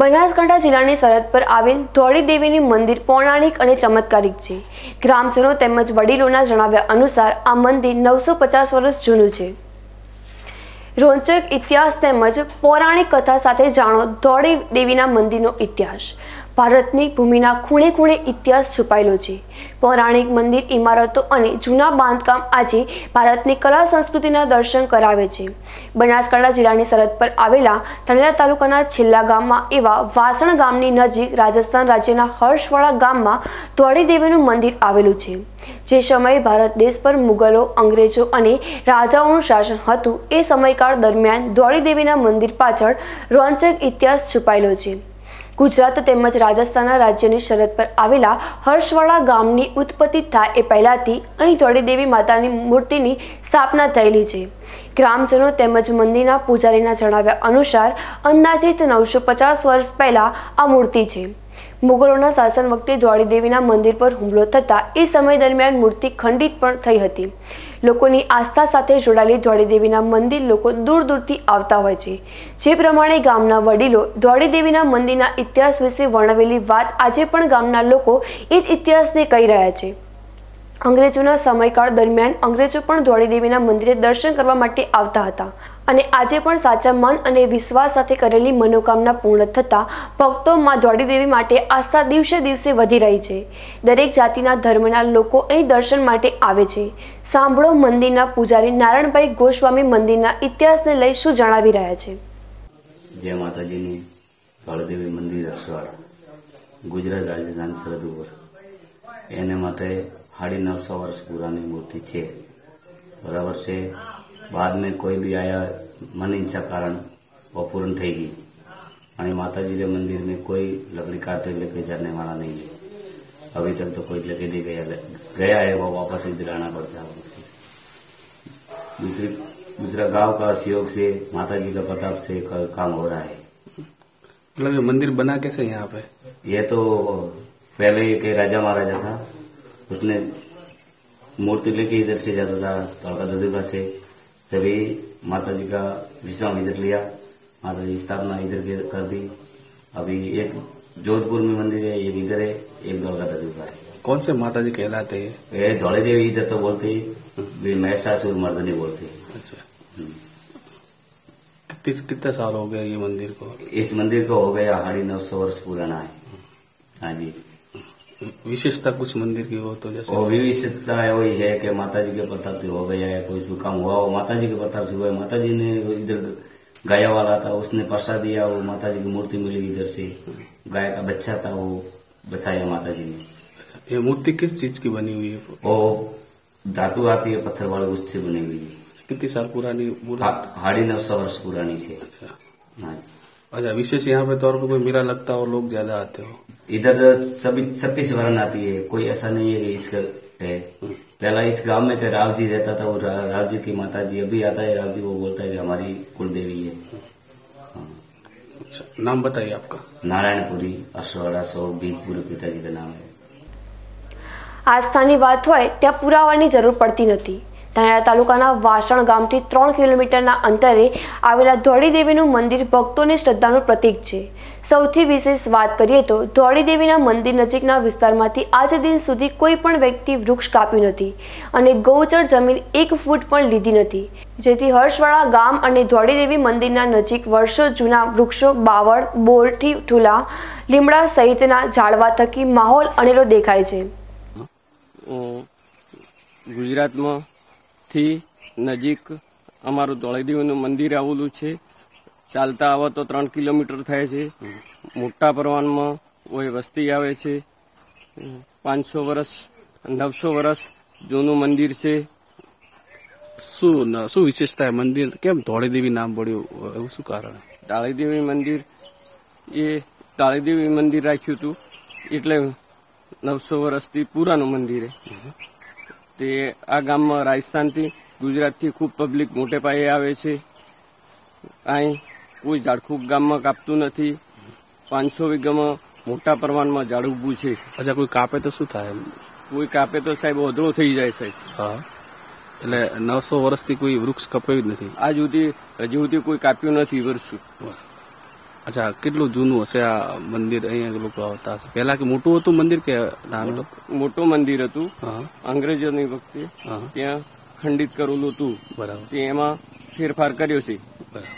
બનાસકાંઠા જિલ્લાની સરહદ પર આવેલ ધોળી દેવીની મંદિર પૌરાણિક અને ચમત્કારિક છે. ગ્રામજનો તેમજ વડીલોના જણાવ્યા અનુસાર આ મંદિર નવસો પચાસ વર્ષ જૂનું છે. રોચક ઇતિહાસ તેમજ પૌરાણિક કથા સાથે જાણો ધોળી દેવીના મંદિરનો ઇતિહાસ. ભારતની ભૂમિના ખૂણે ખૂણે ઇતિહાસ છુપાયેલો છે. પૌરાણિક મંદિર, ઇમારતો અને જૂના બાંધકામ આજે ભારતની કલા સંસ્કૃતિના દર્શન કરાવે છે. બનાસકાંઠા જિલ્લાની સરહદ પર આવેલા ધાનેરા તાલુકાના છેલ્લા ગામમાં એવા વાસણ ગામની નજીક રાજસ્થાન રાજ્યના હર્ષવાળા ગામમાં ધોળી મંદિર આવેલું છે. જે સમયે ભારત દેશ પર મુગલો, અંગ્રેજો અને રાજાઓનું શાસન હતું, એ સમયકાળ દરમિયાન ધોળી મંદિર પાછળ રોંચક ઇતિહાસ છુપાયેલો છે. ગુજરાત તેમજ રાજસ્થાનના રાજ્યની સરહદ પર આવેલા હર્ષવાડા ગામની ઉત્પત્તિ થાય એ પહેલાંથી અહીં થોડી દેવી માતાની મૂર્તિની સ્થાપના થયેલી છે. ગ્રામજનો તેમજ મંદિરના પૂજારીના જણાવ્યા અનુસાર અંદાજિત નવસો પચાસ વર્ષ પહેલાં આ મૂર્તિ છે. મુગલોના શાસન વખતે ધોળી દેવીના મંદિર પર હુમલો થતાં એ સમય દરમિયાન મૂર્તિ ખંડિત પણ થઈ હતી. લોકોની આસ્થા સાથે જોડાયેલી ધોળી દેવીના મંદિર લોકો દૂર દૂરથી આવતા હોય છે. જે પ્રમાણે ગામના વડીલો ધોળી દેવીના મંદિરના ઇતિહાસ વિશે વર્ણવેલી વાત આજે પણ ગામના લોકો એ જ ઇતિહાસને કહી રહ્યા છે. અંગ્રેજોના સમયકાળ દરમિયાન અંગ્રેજો પણ ધોળી દેવીના મંદિરે દર્શન કરવા માટે આવતા હતા અને આજે પણ સાચા મન અને વિશ્વાસ સાથે કરેલી મનોકામના પૂર્ણ થતાં ભક્તો માં ધોળી દેવી માટે આસ્થા દિવસે દિવસે વધી રહી છે. દરેક જાતિના ધર્મના લોકો અહીં દર્શન માટે આવે છે. સાંભળો મંદિરના પૂજારી નારાયણભાઈ ગોસ્વામી મંદિરના ઇતિહાસને લઈ શું જણાવી રહ્યા છે? જય માતાજીની ધોળદેવી મંદિર ગુજરાત રાજસ્થાન સરહદ ઉપર. એને માટે સાડી નવસો વર્ષ પુરાની મૂર્તિ છે બરાબર છે बाद में कोई भी आया मन इच्छा कारण वो पूर्ण થઈ ગઈ અને माताजी के मंदिर में कोई लकड़ी काटे लेके जाने वाला नहीं है अभी तक तो कोई लेके नहीं गया गया है वो वापस ही दिलाना पड़ता है दूसरी दूसरा गांव का सहयोग से माता जी का प्रताप से का- काम हो रहा है मतलब ये मंदिर बना कैसे यहाँ पे ये तो पहले के राजा महाराजा था उसने मूर्ति लेके इधर से जाता था तड़का ददुका से। जब ये माता जी का विश्राम इधर लिया माता जी स्थापना इधर कर दी। अभी एक जोधपुर में मंदिर है एक इधर है एक दौलका ददुका है। कौन से माता जी कहलाते हैं? ये धौले देवी इधर तो बोलते ही वे महिषासुर मर्दनी बोलते अच्छा। कितने कितने साल हो गया ये मंदिर को? इस मंदिर को हो गया साढ़े नौ सौ वर्ष पुराना है। हाँ जी। विशेषता कुछ मंदिर की हो तो जैसे और है वही है कि माता जी के प्रताप से हो गया है कोई भी काम हुआ वो माता जी के प्रताप से हुआ। है माता जी ने इधर गाया वाला था उसने प्रसाद दिया वो माता जी की मूर्ति मिली इधर से। गाय का बच्चा था वो बचाया माता जी ने। ये मूर्ति किस चीज़ की बनी हुई है? वो धातु आती है पत्थर वाले उससे बनी हुई है। कितनी साल पुरानी पूरा हा- साढ़े नौ सौ वर्ष पुरानी से। अच्छा। हाँ। अच्छा विशेष यहाँ पे तौर पर कोई मेला लगता हो लोग ज़्यादा आते हो? इधर सभी छत्तीस वर्ण आती है कोई ऐसा नहीं है कि इसका है पहला इस गांव में तो राव जी रहता था वो रा- राव जी की माता जी अभी आता है राव जी वो बोलता है कि हमारी कुल देवी है हाँ। अच्छा नाम बताइए आपका नारायणपुरी अश्वाड़ा सौ बीजपुर पिताजी का नाम है આસ્થાની વાત હોય ત્યાં પુરાવાની જરૂર પડતી નથી ધાનેરા તાલુકાના વાસણ ગામથી ત્રણ કિલોમીટરના અંતરે આવેલા ધોળી દેવીનું મંદિર ભક્તોની શ્રદ્ધાનું પ્રતીક છે. સૌથી વિશેષ વાત કરીએ તો ધોળી દેવીના મંદિર નજીકના વિસ્તારમાંથી આજ દિન સુધી કોઈ પણ વ્યક્તિ વૃક્ષ કાપ્યું નથી અને ગૌચર જમીન એક ફૂટ પણ લીધી નથી. જેથી હર્ષવાળા ગામ અને ધોળી દેવી મંદિરના નજીક વર્ષો જૂના વૃક્ષો બાવળ બોરથી ઠુલા લીમડા સહિતના ઝાડવા થકી માહોલ અનેરો દેખાય છે. અ, ગુજરાતમાંથી નજીક અમારું ધોળીદેવીનું મંદિર આવેલું છે. ચાલતા આવો તો ત્રણ કિલોમીટર થાય છે. મોટા પ્રમાણમાં કોઈ વસ્તી આવે છે. પાંચસો વર્ષ નવસો વર્ષ જૂનું મંદિર છે. શું શું વિશેષતા મંદિર? કેમ ધોળીદેવી નામ પડ્યું? એવું શું કારણ? તાળીદેવી મંદિર એ તાળીદેવી મંદિર રાખ્યું હતું. એટલે નવસો વર્ષથી પુરાનું મંદિર તે આ ગામમાં રાજસ્થાનથી ગુજરાતથી ખૂબ પબ્લિક મોટે પાયે આવે છે. અહીં કોઈ ઝાડખૂબ ગામમાં કાપતું નથી. પાંચસો વીઘામાં મોટા પ્રમાણમાં ઝાડ ઊભું છે. અચ્છા કોઈ કાપે તો શું થાય? કોઈ કાપે તો સાહેબ ઓધળો થઈ જાય સાહેબ. હા. એટલે નવસો વર્ષથી કોઈ વૃક્ષ કપાયું જ નથી. આજ સુધી હજી સુધી કોઈ કાપ્યું નથી વર્ષો. અચ્છા કેટલું જૂનું હશે આ મંદિર? અહીંયા લોકો આવતા હશે. પહેલા કે મોટું હતું મંદિર કે નાનું મોટું મંદિર હતું. હા. અંગ્રેજોની વખતે હા. ત્યાં ખંડિત કરેલું હતું. બરાબર. એમાં ફેરફાર કર્યો છે. બરાબર.